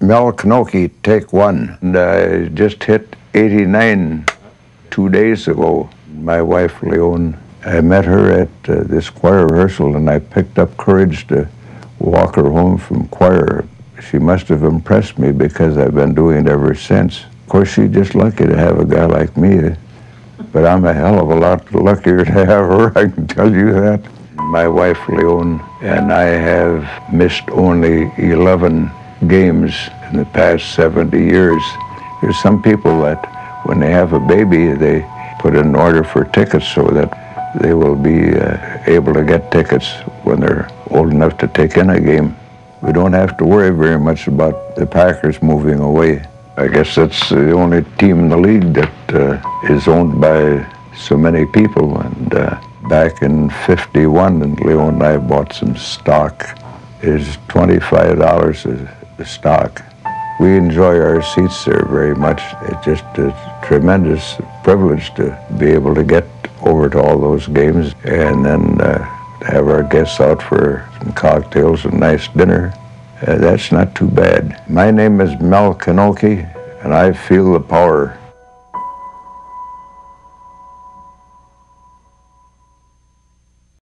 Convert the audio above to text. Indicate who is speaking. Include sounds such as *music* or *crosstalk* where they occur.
Speaker 1: Mel Knoke, take one. And I just hit 89 two days ago. My wife, Leon, I met her at uh, this choir rehearsal and I picked up courage to walk her home from choir. She must have impressed me because I've been doing it ever since. Of course, she's just lucky to have a guy like me, but I'm a hell of a lot luckier *laughs* to have her, I can tell you that. My wife, Leon, and I have missed only 11 games in the past 70 years. There's some people that when they have a baby, they put an order for tickets so that they will be uh, able to get tickets when they're old enough to take in a game. We don't have to worry very much about the Packers moving away. I guess that's the only team in the league that uh, is owned by so many people. And uh, back in 51, and Leo and I bought some stock. Is $25 a the stock. We enjoy our seats there very much. It's just a tremendous privilege to be able to get over to all those games and then uh, have our guests out for some cocktails and nice dinner. Uh, that's not too bad. My name is Mel Knoke, and I feel the power.